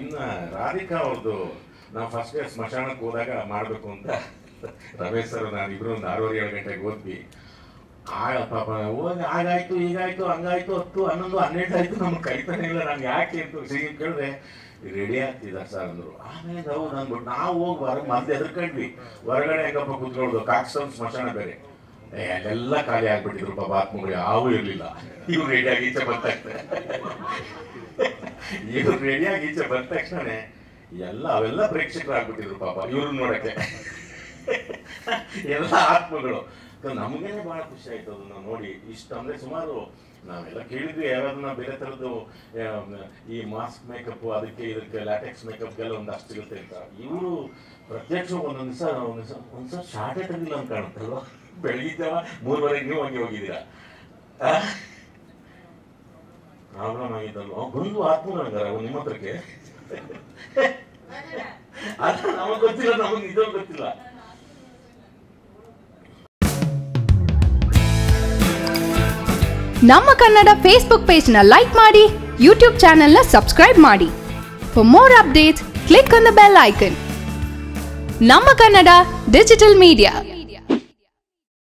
ಇನ್ನ ರಾಧಿಕಾ ಅವ್ರದ್ದು ನಾವು ಫಸ್ಟ್ ಡೇ ಸ್ಮಶಾನಕ್ಕೆ ಹೋದಾಗ ಮಾಡಬೇಕು ಅಂತ. ರಮೇಶ್ ಸರ್, ನಾನು ಇಬ್ರು ಒಂದು ಆರೂವರೆ ಏಳು ಗಂಟೆಗೆ ಓದ್ವಿ ಆಗ ಪಾಪ, ಹೋಗಿ ಹಾಗಾಯ್ತು, ಹೀಗಾಯ್ತು, ಹಂಗಾಯ್ತು, ಹತ್ತು, ಹನ್ನೊಂದು, ಹನ್ನೆರಡು ಆಯ್ತು, ನಮ್ಗೆ ಕೈತಾನೆ ಇಲ್ಲ ನಂಗೆ ಯಾಕೆ ಅಂತ ಸಿಗಿ ಕೇಳಿದ್ರೆ ರೆಡಿ ಆಗ್ತಿದ್ದಾರೆ ಸರ್ ಅಂದ್ರು. ಆಮೇಲೆ ಹೌದು ಅಂದ್ಬಿಟ್ಟು ನಾವು ಹೋಗಿ ಹೊರ ಮತ್ತೆ ಎದ್ಕಂಡ್ವಿ ಹೊರಗಡೆ ಹೆಂಗಪ್ಪ ಕೂತ್ಕೊಳ್ಳೋದು ಕಾಕ್ಸನ್ ಸ್ಮಶಾನ ಬೇರೆ. ಅಲ್ಲೆಲ್ಲ ಖಾಲಿ ಆಗ್ಬಿಟ್ಟಿದ್ರು ಪಾಪ ಆತ್ಮಗಳು, ಯಾವೂ ಇರಲಿಲ್ಲ. ಇವ್ರು ರೆಡಿಯಾಗಿ ಈಚೆ ಬಂದ ಇವ್ರು ರೆಡಿಯಾಗಿ ಈಚೆ ಬಂದ ತಕ್ಷಣ ಎಲ್ಲ, ಅವೆಲ್ಲ ಪ್ರೇಕ್ಷಕರಾಗ್ಬಿಟ್ಟಿದ್ರು ಪಾಪ, ಇವ್ರನ್ನ ನೋಡಕ್ಕೆ. ಎಲ್ಲ ಆತ್ಮಗಳು. ನಮಗೇನೆ ಬಹಳ ಖುಷಿ ಆಯ್ತು ಅದನ್ನ ನೋಡಿ. ಇಷ್ಟ ಅಂದ್ರೆ ಸುಮಾರು ನಾವೆಲ್ಲ ಕೇಳಿದ್ವಿ ಯಾವ್ಯಾವ್ದನ್ನ ಬೇರೆ ತರದ್ದು ಈ ಮಾಸ್ಕ್ ಮೇಕಪ್ ಅದಕ್ಕೆ ಇದಕ್ಕೆ ಲ್ಯಾಟೆಕ್ಸ್ ಮೇಕಪ್ಗೆಲ್ಲ ಅಷ್ಟು ಸಿಗುತ್ತೆ ಅಂತ. ಇವರು ಪ್ರತ್ಯಕ್ಷ ಒಂದೊಂದು ದಿವಸ ಒಂದ್ ದಿವಸ ಶಾರ್ಟ್ ಅಂತ ಕಾಣುತ್ತಲ್ವಾ? ಬೆಳಿಗ್ಗೆ ಮೂರುವರೆಗೆ ನೀವು ಹಂಗೆ ಪ್ರಾಬ್ಲಮ್ ಆಗಿದ್ದಲ್ವ ಬಂದು ಆತ್ಮಗಳಂಗಾರ ನಿಮ್ಮ ಹತ್ರಕ್ಕೆ. ನಮಗ್ ಗೊತ್ತಿಲ್ಲ, ನಮಗ್ ನಿಜವಾಗ ಗೊತ್ತಿಲ್ಲ. ನಮ್ಮ ಕನ್ನಡ ಫೇಸ್ಬುಕ್ನ ಲೈಕ್ ಮಾಡಿ ಯೂಟ್ಯೂಬ್ನ ಸಬ್ಸ್ಕ್ರೈಬ್ ಮಾಡಿ. For more updates click on the bell icon ನಮ್ಮ ಕನ್ನಡ ಡಿಜಿಟಲ್ ಮೀಡಿಯಾ